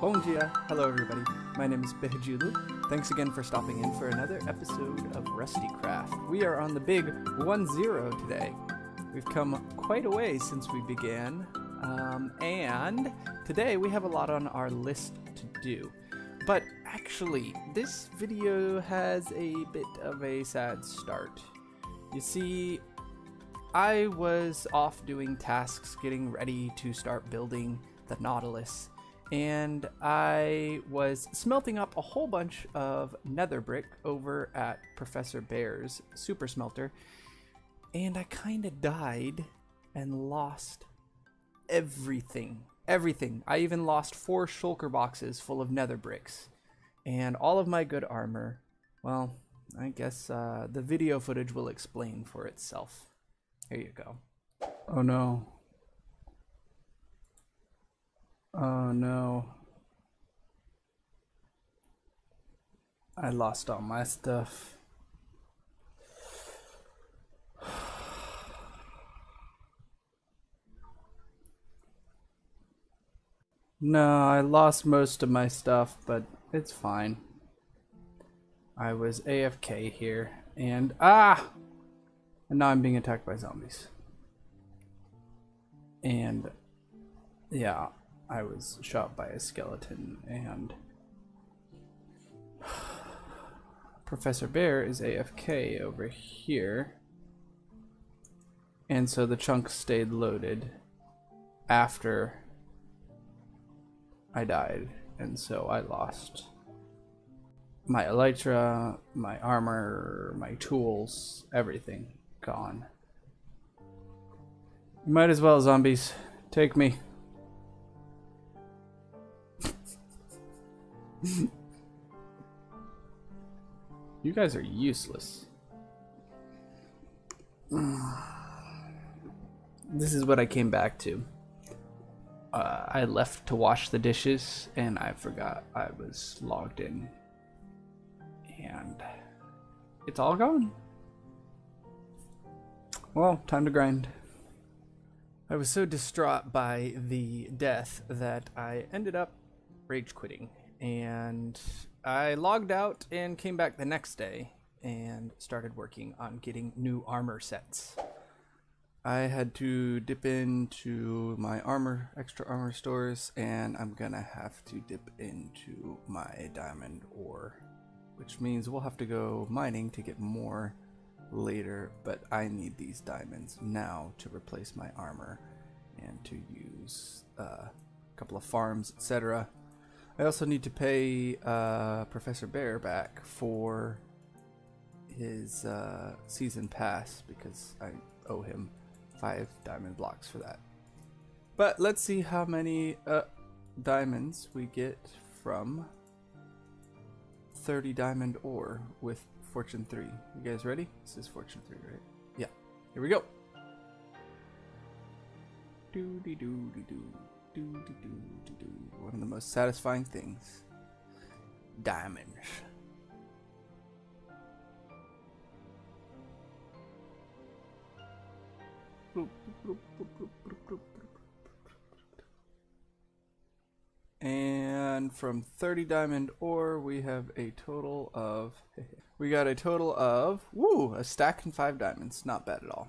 Bon dia. Hello, everybody. My name is Behajulu. Thanks again for stopping in for another episode of Rusty Craft. We are on the big 1 0 today. We've come quite a way since we began, um, and today we have a lot on our list to do. But actually, this video has a bit of a sad start. You see, I was off doing tasks, getting ready to start building the Nautilus, and I was smelting up a whole bunch of nether brick over at Professor Bear's super smelter, and I kind of died and lost everything. Everything. I even lost four shulker boxes full of nether bricks, and all of my good armor. Well, I guess uh, the video footage will explain for itself. Here you go. Oh no. Oh no. I lost all my stuff. No, I lost most of my stuff, but it's fine. I was AFK here, and ah! And now I'm being attacked by zombies. And yeah, I was shot by a skeleton and Professor Bear is AFK over here. And so the chunk stayed loaded after I died, and so I lost my elytra, my armor, my tools, everything gone. You might as well, zombies. Take me. You guys are useless. this is what I came back to. Uh, I left to wash the dishes and I forgot I was logged in. And it's all gone. Well, time to grind. I was so distraught by the death that I ended up rage quitting. And I logged out and came back the next day and started working on getting new armor sets. I had to dip into my armor, extra armor stores, and I'm gonna have to dip into my diamond ore, which means we'll have to go mining to get more later, but I need these diamonds now to replace my armor and to use uh, a couple of farms, etc. I also need to pay uh, Professor Bear back for his uh, season pass because I owe him five diamond blocks for that. But let's see how many uh, diamonds we get from 30 diamond ore with Fortune 3. You guys ready? This is Fortune 3, right? Yeah. Here we go. Doo dee doo. Do dee doo dee doo. One of the most satisfying things. Diamonds. And from 30 diamond ore, we have a total of. We got a total of. Woo! A stack and five diamonds. Not bad at all.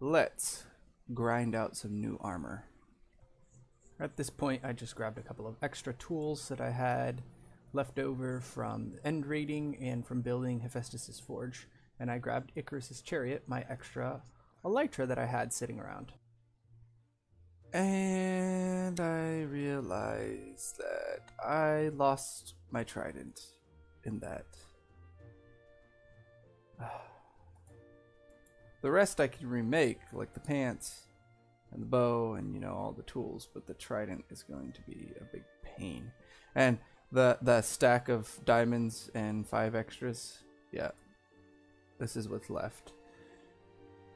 Let's grind out some new armor. At this point, I just grabbed a couple of extra tools that I had left over from end raiding and from building Hephaestus' Forge. And I grabbed Icarus's Chariot, my extra elytra that I had sitting around. And I realized that I lost my trident in that. The rest I can remake, like the pants and the bow and you know all the tools, but the trident is going to be a big pain. And the the stack of diamonds and five extras, yeah, this is what's left.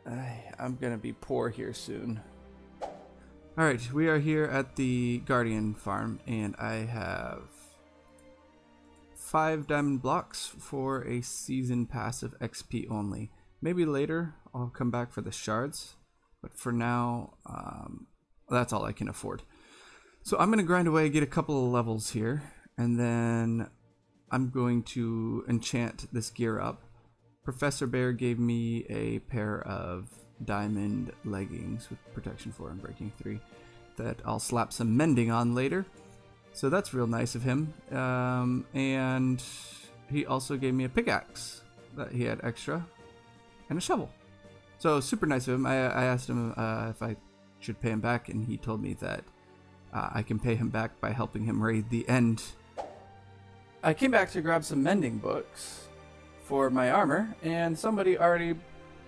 I, I'm gonna be poor here soon. Alright, we are here at the Guardian farm, and I have five diamond blocks for a season passive XP only. Maybe later I'll come back for the shards, but for now, um, that's all I can afford. So I'm gonna grind away, get a couple of levels here, and then I'm going to enchant this gear up. Professor Bear gave me a pair of diamond leggings with protection 4 and breaking 3 that I'll slap some mending on later. So that's real nice of him. Um, and he also gave me a pickaxe that he had extra and a shovel. So super nice of him. I, I asked him uh, if I should pay him back, and he told me that uh, I can pay him back by helping him raid the end. I came back to grab some mending books for my armor, and somebody already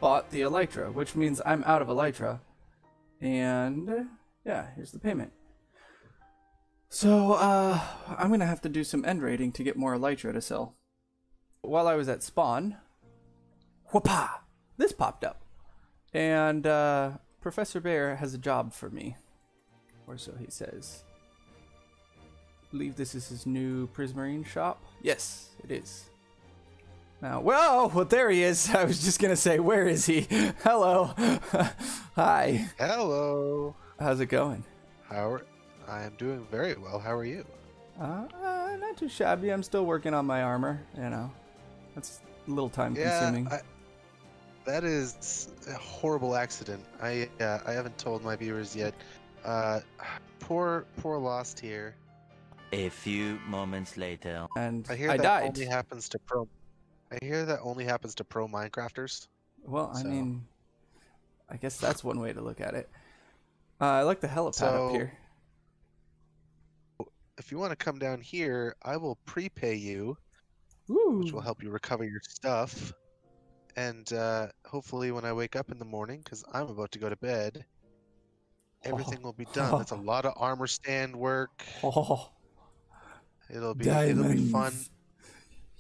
bought the elytra, which means I'm out of elytra. And yeah, here's the payment. So, uh, I'm gonna have to do some end raiding to get more elytra to sell. While I was at spawn, whoopah, this popped up. And, uh, Professor Bear has a job for me. Or so he says. believe this is his new Prismarine shop. Yes, it is. Now, well, well, there he is. I was just gonna say, where is he? Hello. Hi. Hello. How's it going? How are, I am doing very well. How are you? Uh, uh, not too shabby. I'm still working on my armor. You know, that's a little time consuming. I, that is a horrible accident. I uh, I haven't told my viewers yet. Uh, poor poor lost here. A few moments later. And I hear I that died. only happens to pro. I hear that only happens to pro Minecrafters. Well, I So- mean, I guess that's one way to look at it. Uh, I like the helipad up here. If you want to come down here, I will prepay you, Woo. which will help you recover your stuff. And uh, hopefully, when I wake up in the morning, because I'm about to go to bed, everything will be done. That's a lot of armor stand work. Oh, It'll be it'll be fun.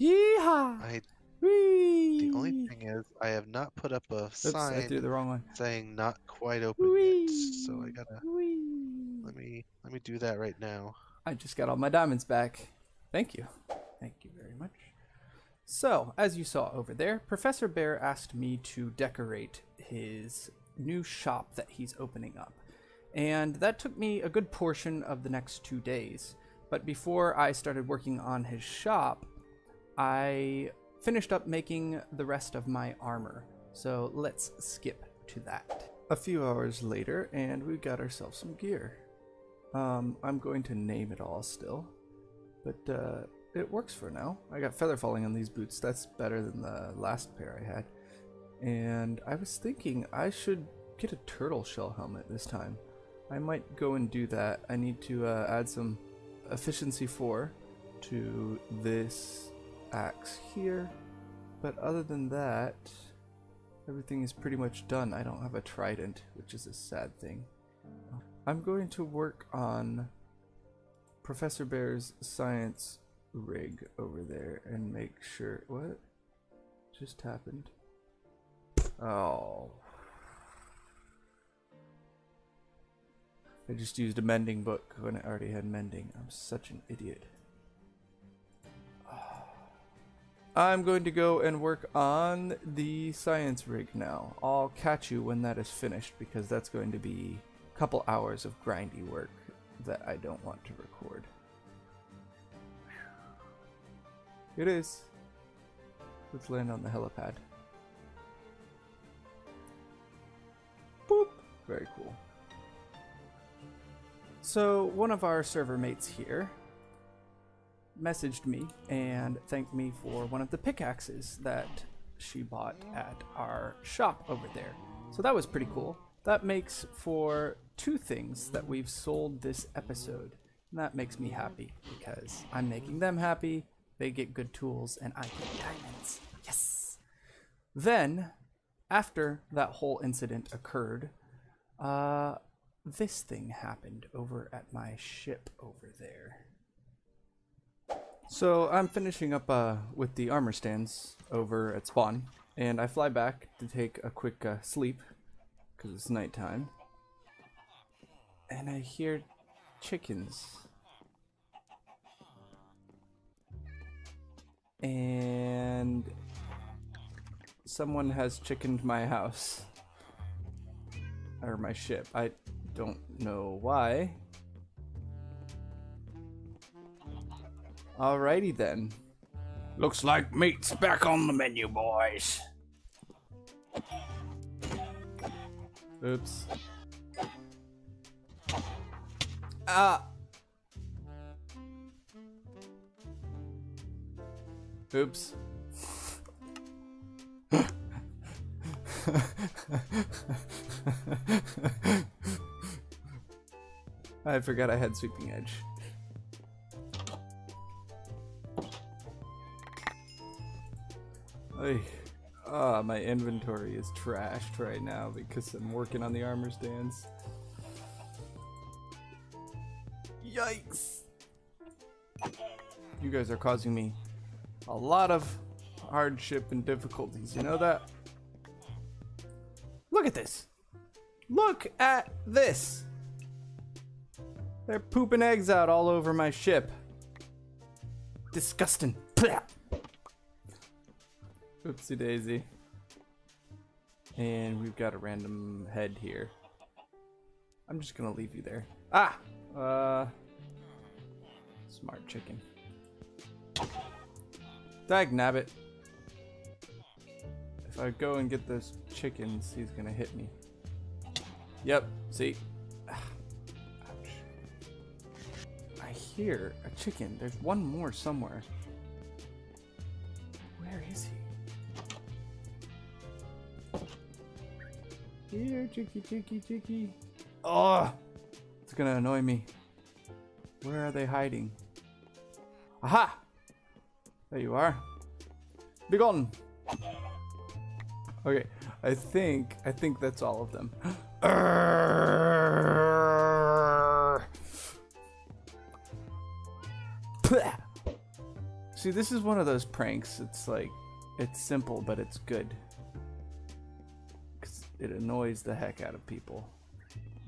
Yeehaw! I The only thing is, I have not put up a Oops, sign the wrong one. saying not quite open Whee! yet. So I gotta Whee! let me let me do that right now. I just got all my diamonds back. Thank you. Thank you very much. So, as you saw over there, Professor Bear asked me to decorate his new shop that he's opening up. And that took me a good portion of the next two days. But before I started working on his shop, I finished up making the rest of my armor. So let's skip to that. A few hours later, and we got ourselves some gear. Um, I'm going to name it all still, but uh, it works for now. I got feather falling on these boots. That's better than the last pair I had. And I was thinking I should get a turtle shell helmet this time. I might go and do that. I need to uh, add some efficiency 4 to this axe here. But other than that, everything is pretty much done. I don't have a trident, which is a sad thing. I'm going to work on Professor Bear's science rig over there and make sure. What just happened? Oh. I just used a mending book when I already had mending. I'm such an idiot. I'm going to go and work on the science rig now. I'll catch you when that is finished because that's going to be a couple hours of grindy work that I don't want to record. It is. Let's land on the helipad. Boop. Very cool. So, one of our server mates here messaged me and thanked me for one of the pickaxes that she bought at our shop over there. So that was pretty cool. That makes for two things that we've sold this episode. And that makes me happy because I'm making them happy, they get good tools, and I get diamonds. Yes! Then, after that whole incident occurred, uh, this thing happened over at my ship over there. So I'm finishing up uh, with the armor stands over at spawn, and I fly back to take a quick uh, sleep because it's nighttime. And I hear chickens. And someone has chickened my house. Or my ship. I don't know why. Alrighty then. Looks like meat's back on the menu, boys. Oops. Ah! Oops. I forgot I had sweeping edge. Ay. Ah, my inventory is trashed right now because I'm working on the armor stands. Yikes! You guys are causing me a lot of hardship and difficulties. You know that? Look at this! Look at this! They're pooping eggs out all over my ship. Disgusting. Oopsie daisy. And we've got a random head here. I'm just gonna leave you there. Ah! Uh. Smart chicken. Dag nabbit. If I go and get those chickens, he's gonna hit me. Yep, see? I hear a chicken. There's one more somewhere. Where is he? Here, chicky, chicky, chicky. Oh, it's gonna annoy me. Where are they hiding? Aha! There you are. Be gone. Okay, I think I think that's all of them. See, this is one of those pranks. It's like it's simple, but it's good. 'Cause it annoys the heck out of people.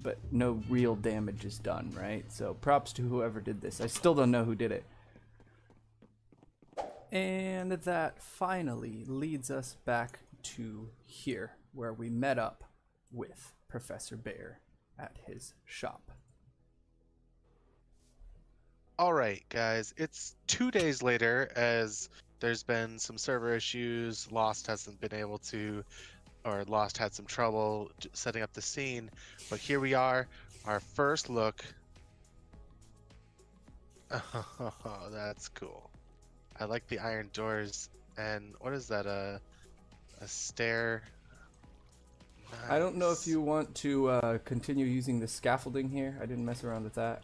But no real damage is done, right? So props to whoever did this. I still don't know who did it. And that finally leads us back to here, where we met up with Professor Bear at his shop. All right, guys, it's two days later as there's been some server issues. Lost hasn't been able to, or Lost had some trouble setting up the scene. But here we are, our first look. Oh, that's cool. I like the iron doors. And what is that? A a stair. I don't know if you want to uh, continue using the scaffolding here. I didn't mess around with that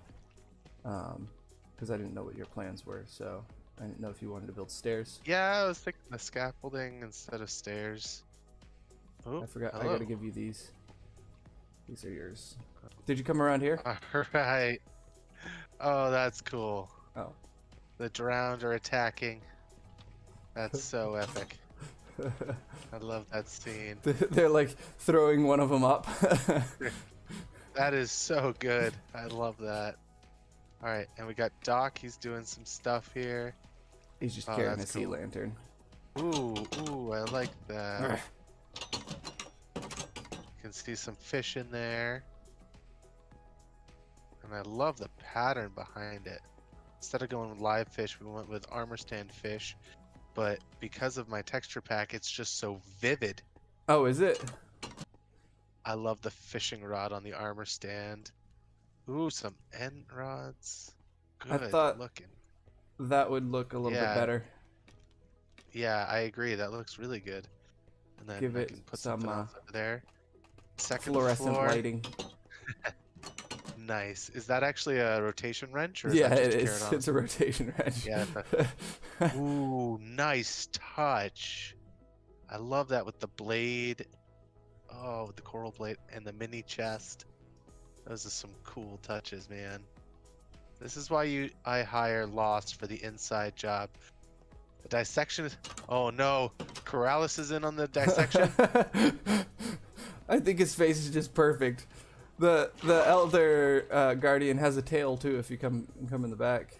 because I didn't know what your plans were. So I didn't know if you wanted to build stairs. Yeah, I was thinking the scaffolding instead of stairs. Oh, I forgot. I gotta give you these. These are yours. Did you come around here? All right. Oh, that's cool. Oh. The drowned are attacking. That's so epic. I love that scene. They're like throwing one of them up. That is so good. I love that. All right, and we got Doc. He's doing some stuff here. He's just Oh, carrying a sea cool. lantern. Ooh, ooh, I like that. You can see some fish in there. And I love the pattern behind it. Instead of going with live fish, we went with armor stand fish. But because of my texture pack, it's just so vivid. Oh, is it? I love the fishing rod on the armor stand. Ooh, some end rods. I Good thought- looking. That would look a little Yeah. bit better. Yeah, I agree. That looks really good. And then Give I it can put some, uh, over there. Second Fluorescent floor. lighting. Nice. Is that actually a rotation wrench or Yeah, it is. It's a rotation wrench. Yeah, Ooh, nice touch. I love that with the blade. Oh, with the coral blade and the mini chest. Those are some cool touches, man. This is why you I hire Lost for the inside job. The dissection is Oh no, Corrales is in on the dissection. I think his face is just perfect. The the elder uh, guardian has a tail too. If you come come in the back.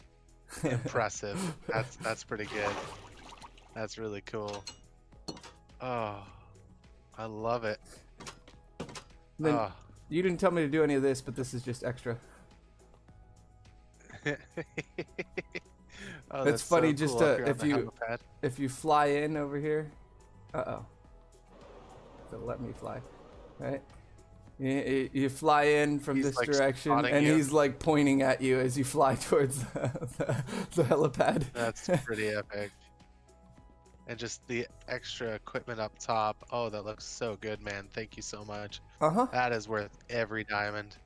Impressive. That's that's pretty good. That's really cool. Oh, I love it. Then Oh. you didn't tell me to do any of this, but this is just extra. Oh, It's that's so funny just cool to- if you-. If you fly in over here, uh oh, they'll let me fly, right? You, you- fly in from He's, this like, direction, and you. he's like pointing at you as you fly towards the, the, the helipad. That's pretty epic. And just the extra equipment up top. Oh, that looks so good, man. Thank you so much. Uh huh. That is worth every diamond.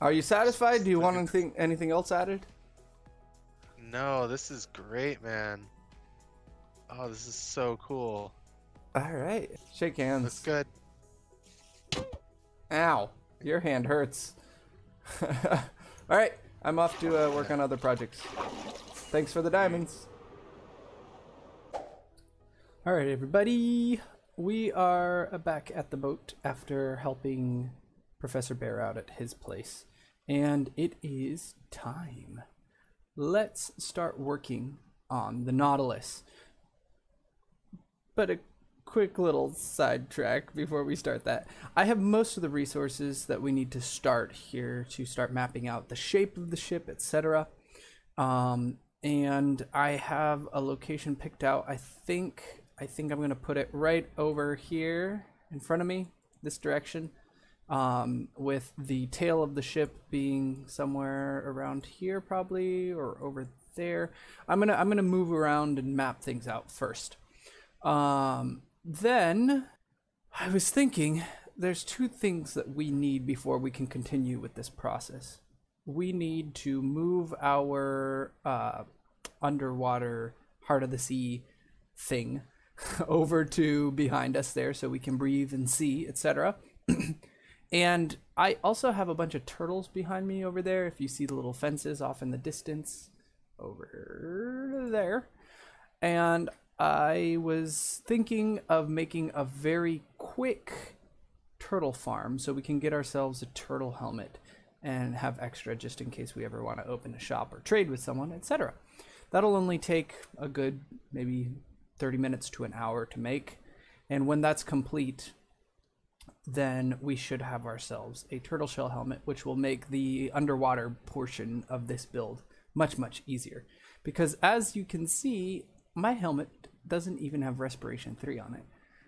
Are you satisfied? Do you want anything anything else added? No, this is great, man. Oh, this is so cool. All right, shake hands. Looks good. Ow, your hand hurts. All right, I'm off to uh, work on other projects. Thanks for the diamonds. All right, everybody. We are back at the boat after helping Professor Bear out at his place. And it is time. Let's start working on the Nautilus. But a quick little sidetrack before we start that. I have most of the resources that we need to start here to start mapping out the shape of the ship, etc. Um, and I have a location picked out. I think I think I'm gonna put it right over here in front of me, this direction, um, with the tail of the ship being somewhere around here, probably, or over there. I'm gonna I'm gonna move around and map things out first. Um, then I was thinking there's two things that we need before we can continue with this process. We need to move our uh, underwater heart of the sea thing over to behind us there so we can breathe and see, etc. and I also have a bunch of turtles behind me over there. If you see the little fences off in the distance, over there. And I was thinking of making a very quick turtle farm so we can get ourselves a turtle helmet and have extra just in case we ever want to open a shop or trade with someone, etc. That'll only take a good maybe 30 minutes to an hour to make. And when that's complete, then we should have ourselves a turtle shell helmet, which will make the underwater portion of this build much, much easier. Because as you can see, my helmet doesn't even have respiration 3 on it.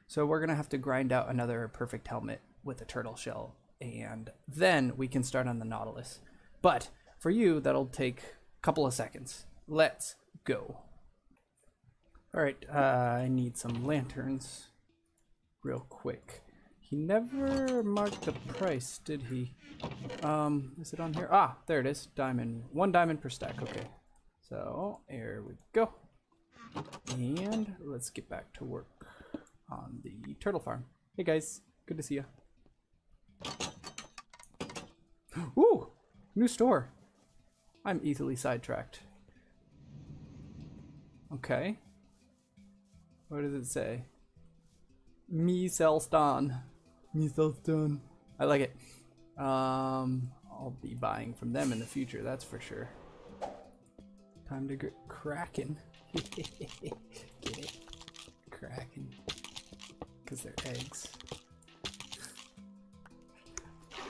So we're going to have to grind out another perfect helmet with a turtle shell, and then we can start on the Nautilus. But for you, that'll take a couple of seconds. Let's go. All right, uh, I need some lanterns real quick. He never marked the price, did he? Um, is it on here? Ah, there it is. Diamond. One diamond per stack. Okay. So, here we go. And let's get back to work on the turtle farm. Hey guys, good to see you. Ooh, new store. I'm easily sidetracked. Okay. What does it say? Me sells. Me sells. I like it. Um, I'll be buying from them in the future, that's for sure. Time to get cracking. get it? Cracking. Because they're eggs.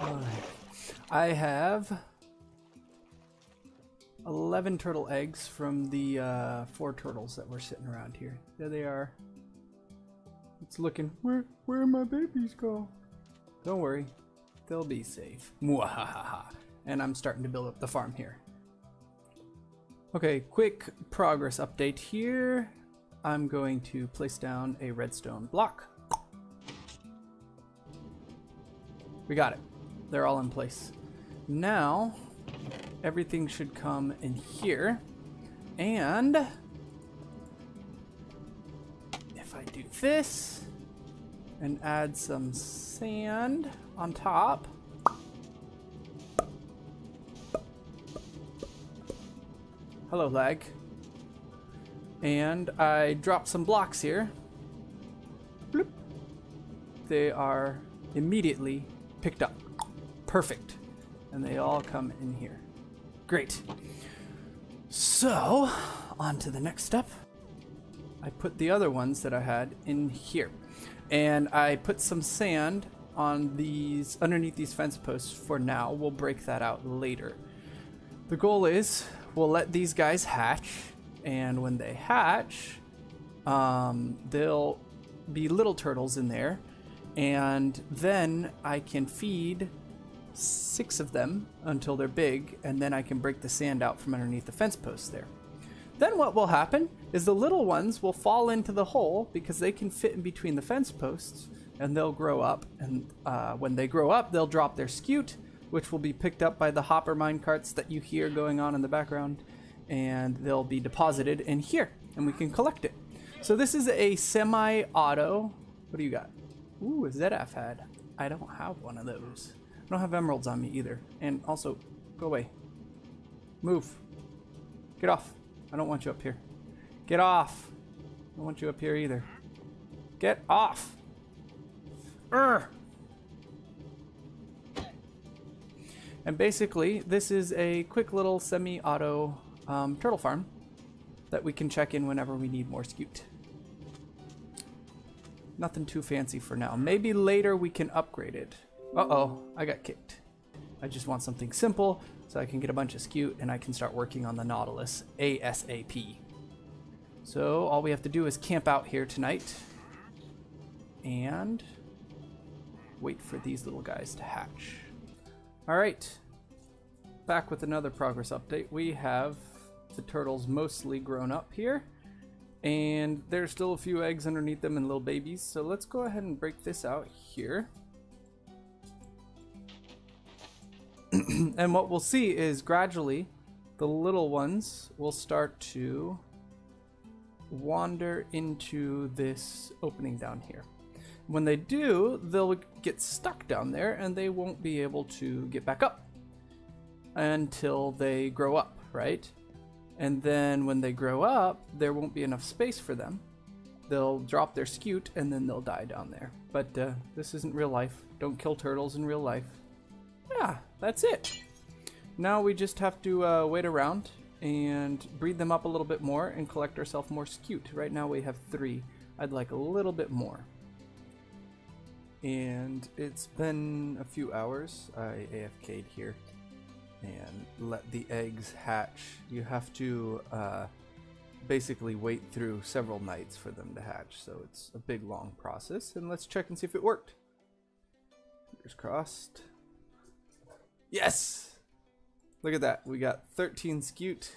Alright. I have 11 turtle eggs from the uh, four turtles that were sitting around here. There they are. It's looking, where, where my babies go? Don't worry, they'll be safe. Mwahaha. And I'm starting to build up the farm here. Okay, quick progress update here. I'm going to place down a redstone block. We got it. They're all in place. Now, everything should come in here. And if I do this and add some sand on top, hello lag, and I drop some blocks here, bloop, they are immediately picked up. Perfect. And they all come in here. Great. So, on to the next step. I put the other ones that I had in here. And I put some sand on these underneath these fence posts for now. We'll break that out later. The goal is we'll let these guys hatch and when they hatch, um, they'll be little turtles in there, and then I can feed six of them until they're big, and then I can break the sand out from underneath the fence posts there. Then what will happen is the little ones will fall into the hole because they can fit in between the fence posts, and they'll grow up. And uh, when they grow up, they'll drop their scute, which will be picked up by the hopper mine carts that you hear going on in the background, and they'll be deposited in here, and we can collect it. So this is a semi-auto. What do you got? Ooh, a ZF had. I don't have one of those. I don't have emeralds on me either. And also, go away. Move. Get off. I don't want you up here. Get off. I don't want you up here either. Get off. Urgh. And basically, this is a quick little semi-auto um, turtle farm that we can check in whenever we need more scute. Nothing too fancy for now. Maybe later we can upgrade it. Uh-oh, I got kicked. I just want something simple so I can get a bunch of scute and I can start working on the Nautilus ASAP. So all we have to do is camp out here tonight and wait for these little guys to hatch. All right, back with another progress update. We have the turtles mostly grown up here and there's still a few eggs underneath them and little babies. So let's go ahead and break this out here. and what we'll see is gradually the little ones will start to wander into this opening down here. When they do, they'll get stuck down there and they won't be able to get back up until they grow up, right? And then when they grow up, there won't be enough space for them. They'll drop their scute and then they'll die down there. But uh, this isn't real life. Don't kill turtles in real life. Yeah, that's it. Now we just have to uh, wait around and breed them up a little bit more and collect ourselves more scute. Right now we have three. I'd like a little bit more. And it's been a few hours. I AFK'd here and let the eggs hatch. You have to uh, basically wait through several nights for them to hatch, so it's a big long process. And let's check and see if it worked. Fingers crossed. Yes! Look at that. We got 13 scute.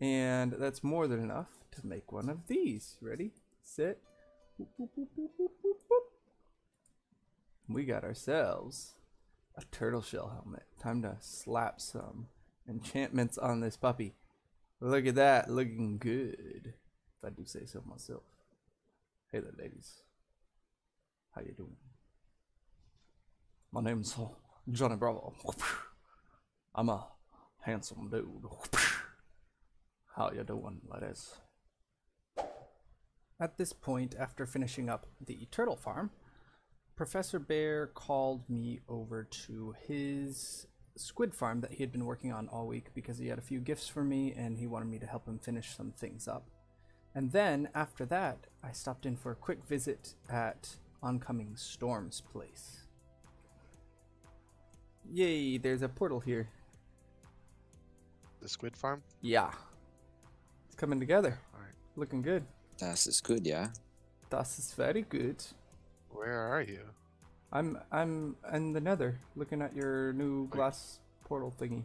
And that's more than enough to make one of these. Ready? Sit. We got ourselves a turtle shell helmet. Time to slap some enchantments on this puppy. Look at that, looking good. If I do say so myself. Hey there, ladies. How you doing? My name's Johnny Bravo. I'm a handsome dude. How you doing, ladies? At this point, after finishing up the turtle farm, Professor Bear called me over to his squid farm that he had been working on all week because he had a few gifts for me and he wanted me to help him finish some things up. And then after that, I stopped in for a quick visit at Oncoming Storm's place. Yay, there's a portal here. The squid farm? Yeah. It's coming together. Alright. Looking good. Das ist good, yeah. Das is very good. Where are you? I'm I'm in the nether looking at your new glass portal thingy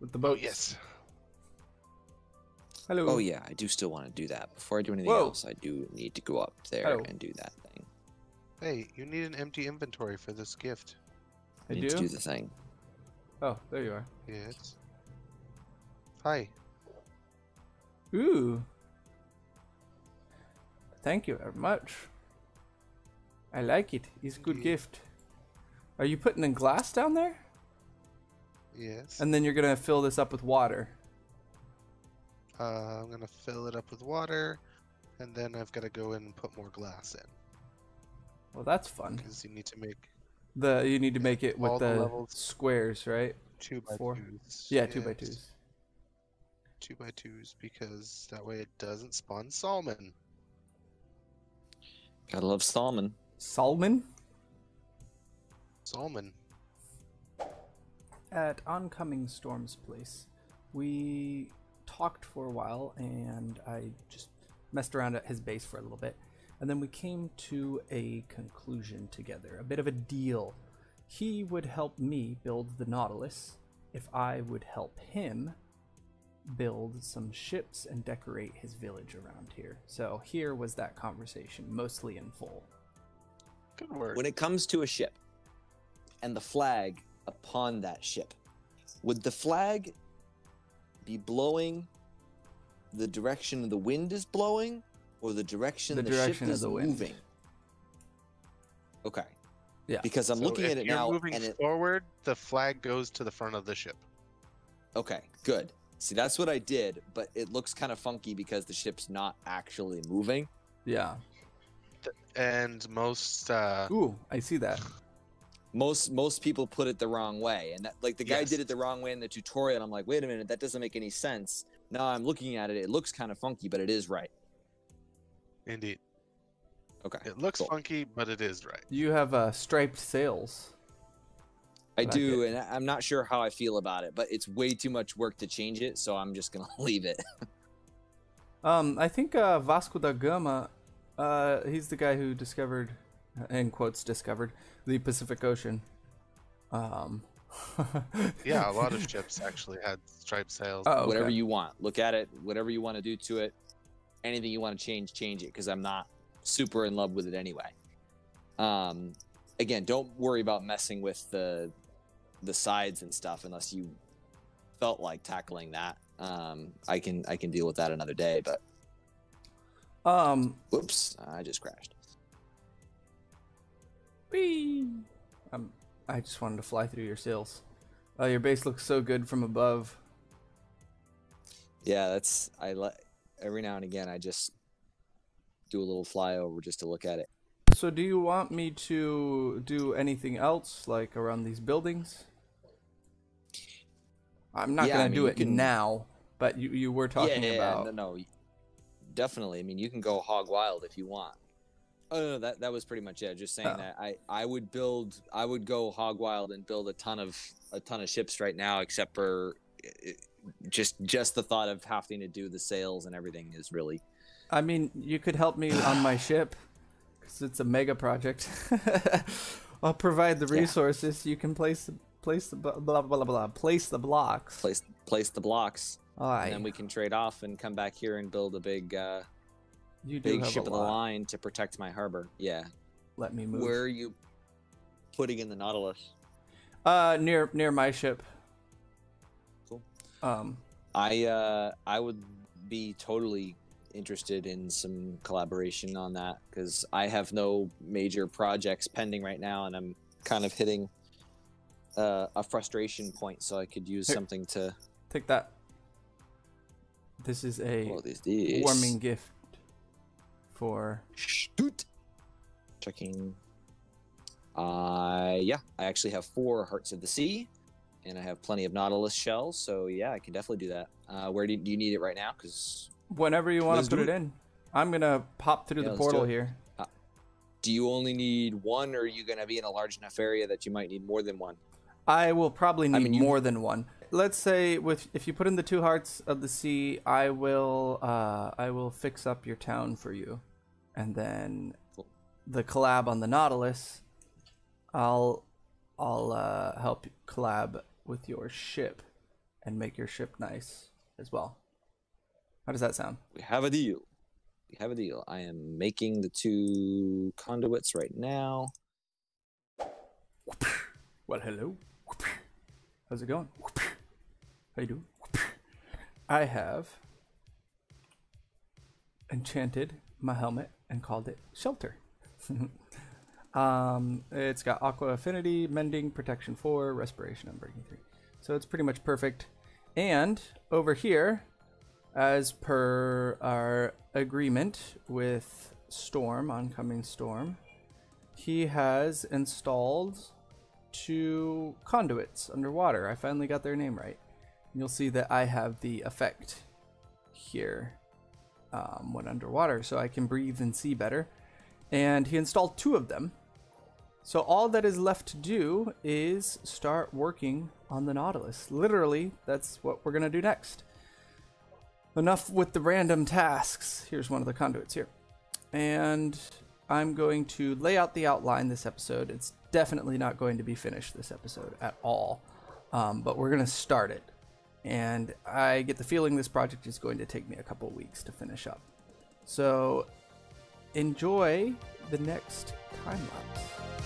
with the Oh, yes. Hello. Oh yeah, I do still want to do that. Before I do anything Whoa. else, I do need to go up there Oh. and do that thing. Hey, you need an empty inventory for this gift. I need do. to do the thing. Oh, there you are. Yes. Hi. Ooh. Thank you very much. I like it. It's a good Yeah. gift. Are you putting in glass down there? Yes. And then you're gonna fill this up with water. Uh, I'm gonna fill it up with water, and then I've got to go in and put more glass in Well, that's fun. because you need to make The you need to make it with the the, squares, right? two by Four. twos. Yeah, two by twos. Two by twos because that way it doesn't spawn salmon. Gotta love Salmon. Salmon Salmon. at oncoming storm's place. We talked for a while, and I just messed around at his base for a little bit, and then we came to a conclusion together, a bit of a deal. He would help me build the Nautilus if I would help him build some ships and decorate his village around here. So here was that conversation, mostly in full. Good word. When it comes to a ship and the flag upon that ship, would the flag be blowing the direction the wind is blowing or the direction The the, direction ship of is the wind. moving? Okay. Yeah. Because I'm So looking if at it you're now moving and it forward, the flag goes to the front of the ship. Okay, good. See, that's what I did, but it looks kind of funky because the ship's not actually moving. Yeah. And most uh Ooh, I see that. Most most people put it the wrong way, and that like the guy Yes. did it the wrong way in the tutorial. And I'm like, wait a minute, that doesn't make any sense. Now I'm looking at it; it looks kind of funky, but it is right. indeed. Okay, It looks cool. funky, but it is right. You have uh, striped sails. I like do, it. and I- I'm not sure how I feel about it, but it's way too much work to change it, so I'm just gonna leave it. Um, I think uh, Vasco da Gama, uh, he's the guy who discovered, in quotes, discovered the Pacific Ocean. Um, Yeah, a lot of ships actually had striped sails. Oh, Whatever you want, look at it. Whatever you want to do to it, anything you want to change, change it. Because I'm not super in love with it anyway. Um, again, don't worry about messing with the the sides and stuff unless you felt like tackling that. Um, I can I can deal with that another day. But Um, whoops, I just crashed. whee! Um, I just wanted to fly through your sails. Oh, your base looks so good from above. Yeah, that's I let every now and again I just do a little flyover just to look at it. So, do you want me to do anything else, like around these buildings? I'm not Yeah, gonna I mean, do it can- now, but you you were talking yeah, yeah, about. no, no, definitely. I mean, you can go hog wild if you want. Oh no, that that was pretty much it. Just saying Oh. that I I would build I would go hog wild and build a ton of a ton of ships right now, except for uh, just just the thought of having to do the sails and everything is really I mean, you could help me on my ship because it's a mega project. I'll provide the Yeah. resources. You can place the place the blah blah blah blah, blah place the blocks. place place the blocks, Aye, and then we can trade off and come back here and build a big uh, you big ship of the line to protect my harbor. Yeah, Let me move. where are you putting in the Nautilus? Uh, near near my ship. Cool. Um, I uh I would be totally interested in some collaboration on that because I have no major projects pending right now, and I'm kind of hitting uh, a frustration point. So I could use Here. something to take that. This is a well, these these warming gift for. Shoot. Checking. Uh yeah, I actually have four Hearts of the Sea, and I have plenty of Nautilus shells. So yeah, I can definitely do that. Uh, where do you, do you need it right now? Because Whenever you want to put do it in, I'm gonna pop through Yeah, the do portal it. here. do you only need one, or are you gonna be in a large enough area that you might need more than one? I will probably need mean, you- more than one. Let's say with if you put in the two hearts of the sea, I will uh I will fix up your town for you. And then the collab on the Nautilus, I'll I'll uh help collab with your ship and make your ship nice as well. How does that sound? We have a deal. We have a deal. I am making the two conduits right now. Well, hello. How's it going? You doing? I have enchanted my helmet and called it Shelter. um, it's got Aqua Affinity, Mending, Protection 4, Respiration, and Breaking 3. So it's pretty much perfect. And over here, as per our agreement with Storm, oncoming Storm, he has installed two conduits underwater. I finally got their name right. You'll see that I have the effect here um, when underwater, so I can breathe and see better. And he installed two of them. So all that is left to do is start working on the Nautilus. Literally, that's what we're gonna do next. enough with the random tasks. Here's one of the conduits here. And I'm going to lay out the outline this episode. It's definitely not going to be finished this episode at all, um, but we're going to start it. And I get the feeling this project is going to take me a couple weeks to finish up. So enjoy the next time lapse.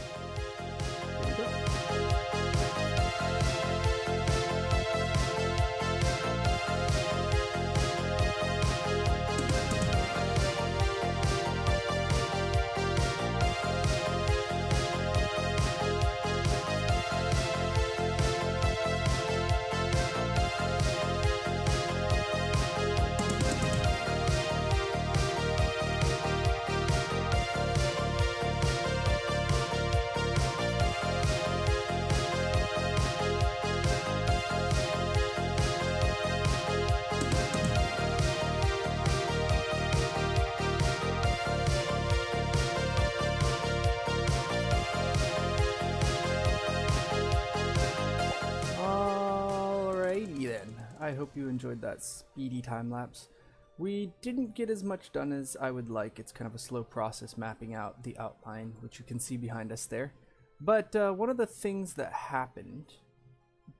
I hope you enjoyed that speedy time lapse. We didn't get as much done as I would like. It's kind of a slow process mapping out the outline, which you can see behind us there. But uh, one of the things that happened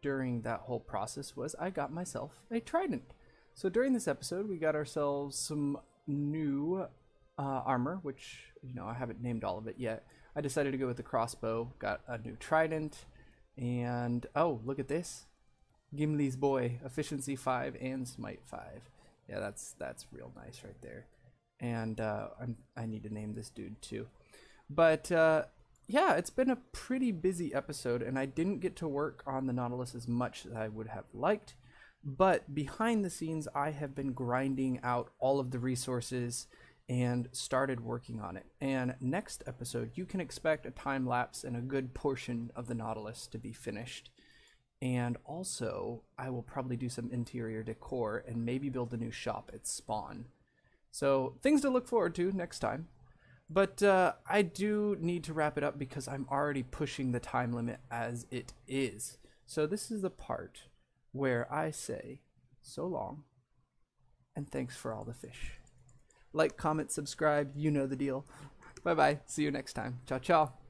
during that whole process was I got myself a trident. So during this episode, we got ourselves some new uh, armor, which you know I haven't named all of it yet. I decided to go with the crossbow. Got a new trident, and oh, look at this, Gimli's boy, efficiency five and smite five. Yeah, that's that's real nice right there. And uh, I'm I need to name this dude too. But uh, yeah, it's been a pretty busy episode, and I didn't get to work on the Nautilus as much as I would have liked. But behind the scenes, I have been grinding out all of the resources and started working on it. And next episode, you can expect a time lapse and a good portion of the Nautilus to be finished. And also, I will probably do some interior decor and maybe build a new shop at Spawn. So, things to look forward to next time. But uh, I do need to wrap it up because I'm already pushing the time limit as it is. So, this is the part where I say so long and thanks for all the fish. Like, comment, subscribe, you know the deal. Bye bye. See you next time. Ciao, ciao.